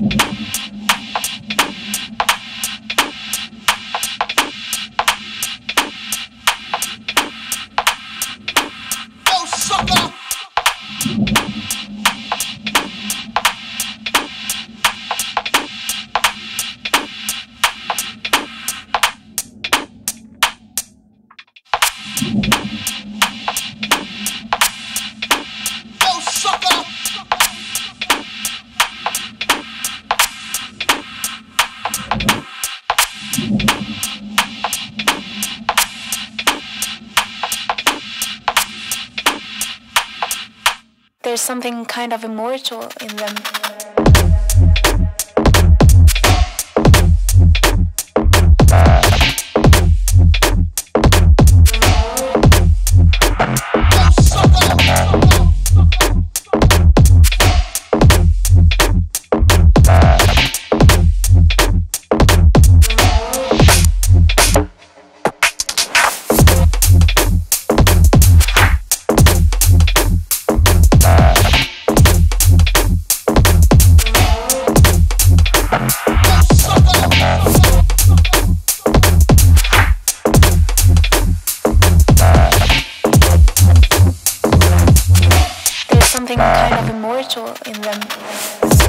Yo, sucker! Yo, sucker! There's something kind of immortal in them. In them.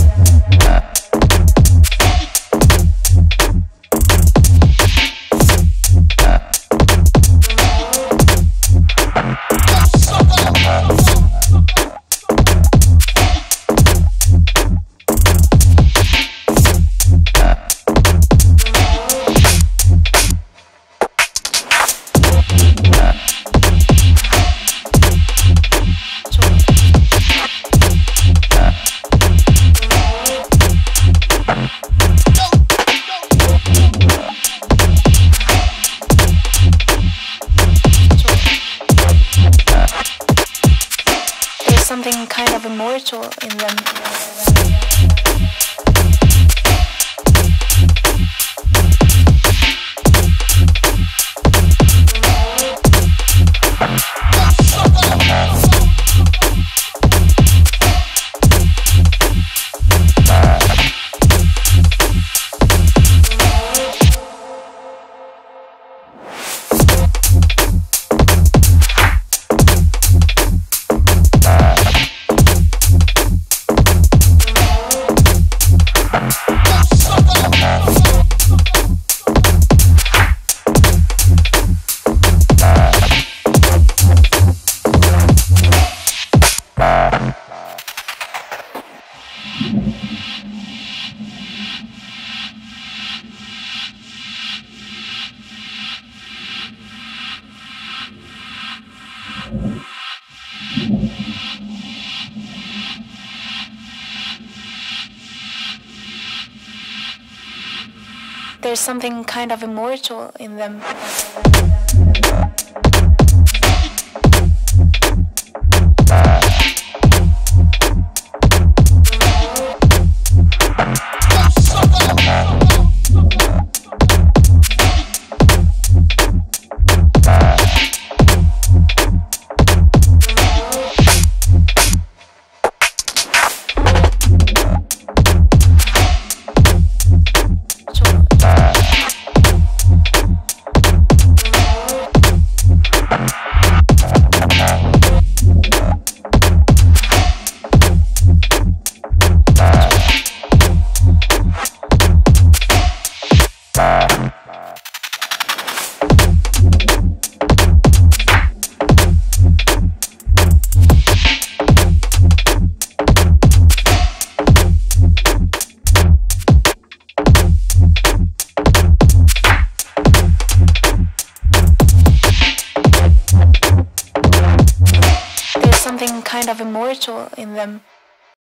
Something kind of immortal in them. There's something kind of immortal in them. Kind of immortal in them.